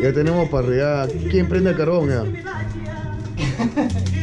Ya tenemos parrilla. ¿Quién prende el carbón ya?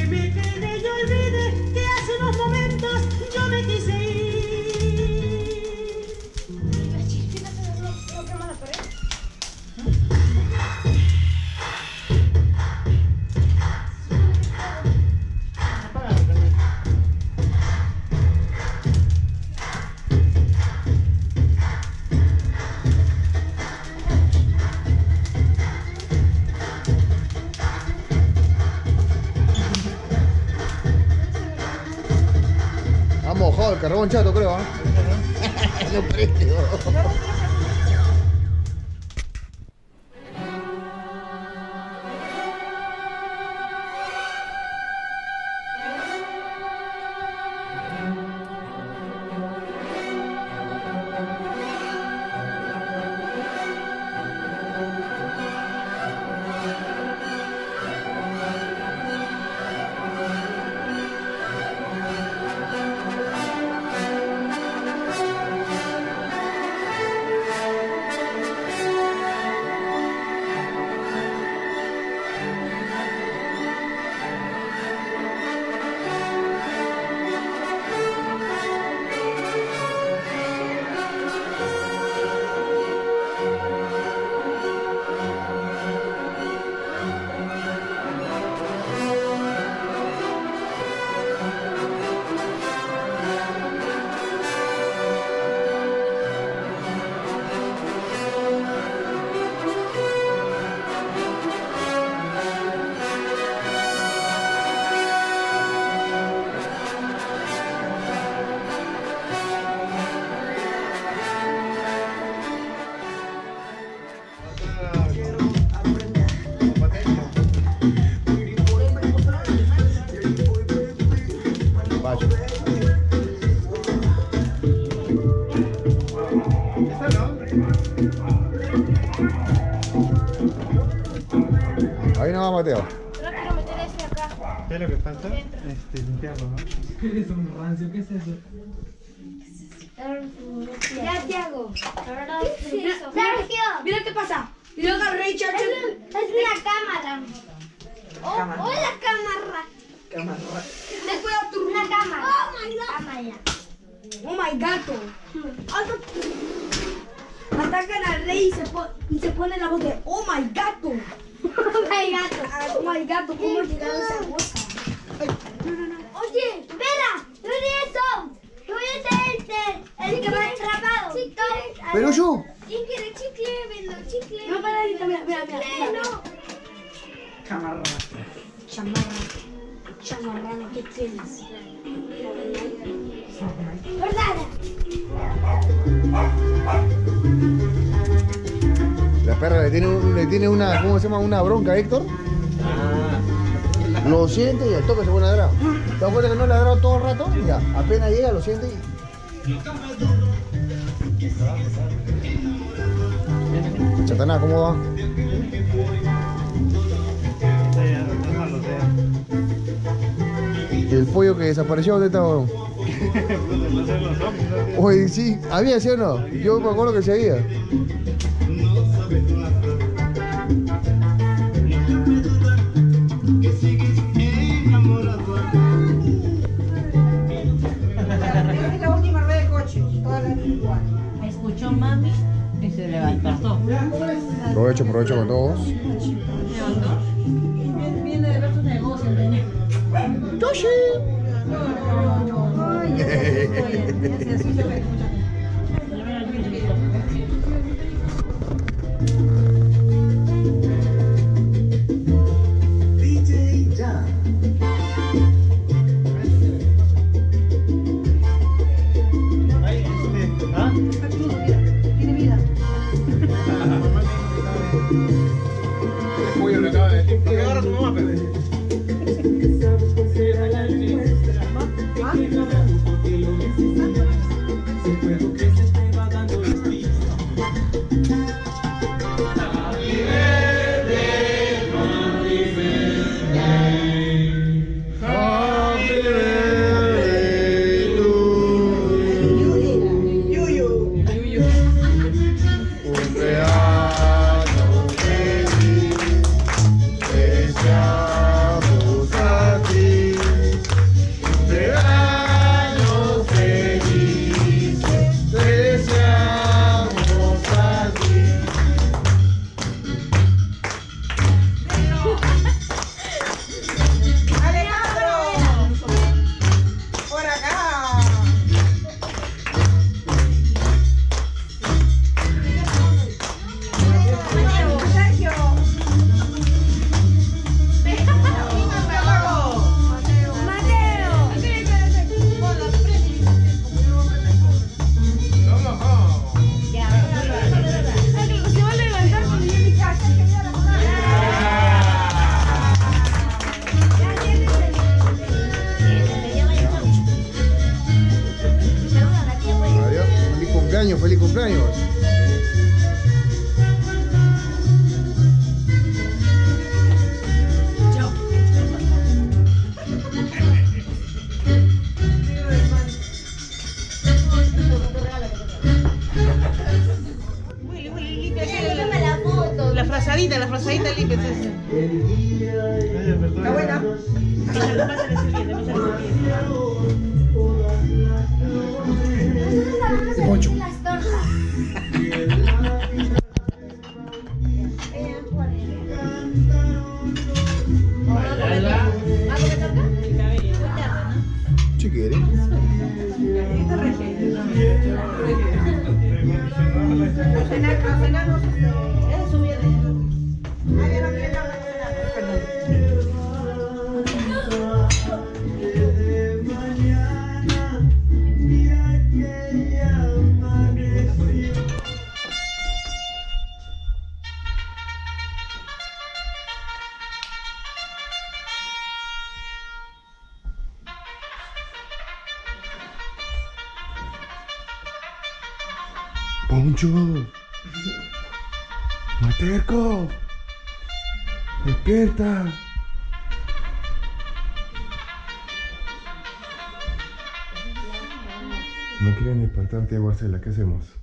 Ha mojado el carbón chato, creo, ¿ah? No prende, no Mateo. Solo quiero meter ese acá. ¿Qué es lo que falta? Este, limpiarlo, ¿no? Eres un rancio, ¿qué es eso? Ya, Tiago. Sergio. Mira qué pasa. Y luego Richard. Es una cámara. Oh, Cámara. hola cámara. Cámara. Después a tu Una cámara. Oh my god. Cámara. Oh my gato. Atacan al rey y se, po- y se pone la voz de Oh my gato. My gato. Oh my gato, ¿cómo ha llegado esa voz? Oye, espera. ¿Dónde eso? ¿Dónde está el, el que va atrapado? Chicle. Pero yo. Chicle, chicle, vendo chicle. No, para, mira, mira, mira. Mira. no. Camarra. Chamarra. Chamarrana, ¿qué tienes? Le tiene, un- le tiene una, ¿cómo se llama? Una bronca a Héctor. Lo siente y al toque se pone a ladrar. ¿Te das cuenta que no ladró todo el rato? Ya, apenas llega, lo siente y... Satanás, ¿cómo va? Sí, ya, déjalo, sí. ¿Y el pollo que desapareció dónde ¿no? Oye, sí, ¿había sí o no? Yo me acuerdo que se había. Escuchó mami y se levantó. Provecho, provecho con todos. Levantó. Viene de ver sus negocios, tenía. ¡Toshi! No, no, no, no. Feliz cumpleaños. La foto. La frazadita, la frazadita limpia ese. Está buena. Poncho. Materco. Despierta. No quieren despertarte, Marcela. ¿Qué hacemos?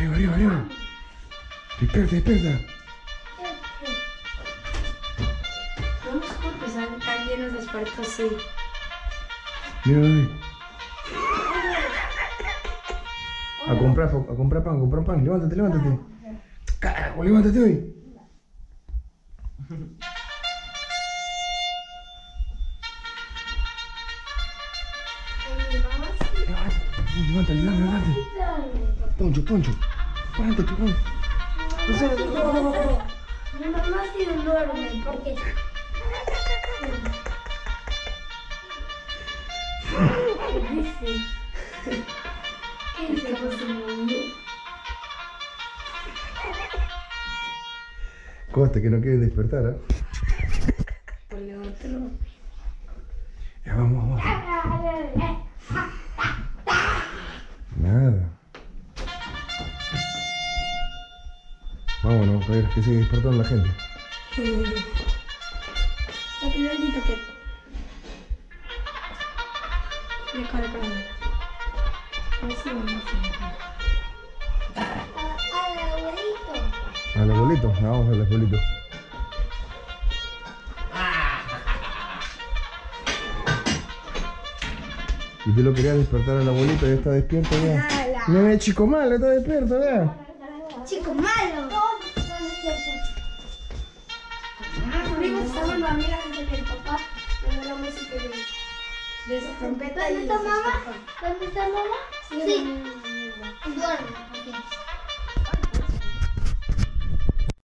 Arriba, arriba, arriba. Despierta, despierta. Vamos por empezar tan llenos de espartos, sí. Mira. A comprar, a comprar pan, a comprar pan. Levántate, levántate. Carajo, levántate hoy. Levántate, levántate, levántate. Poncho, poncho. Levántate, poncho. Mi mamá sí duerme porque dice ¿Qué dice? Costa, que no quieren despertar, ¿ah? Ya vamos, vamos. Nada. Vámonos, a ver, que sigue despertando la gente. La primerita que. La Así vamos Al abuelito. Al abuelito, vamos al abuelito. Y tú lo querías despertar al abuelito, ya está despierto ya. Nene chico malo, está despierto ya. Chico malo. Estaban desde que el papá me dio la música de, de esa trompeta ¿Dónde está mamá? ¿Dónde está mamá? Sí. Duerme.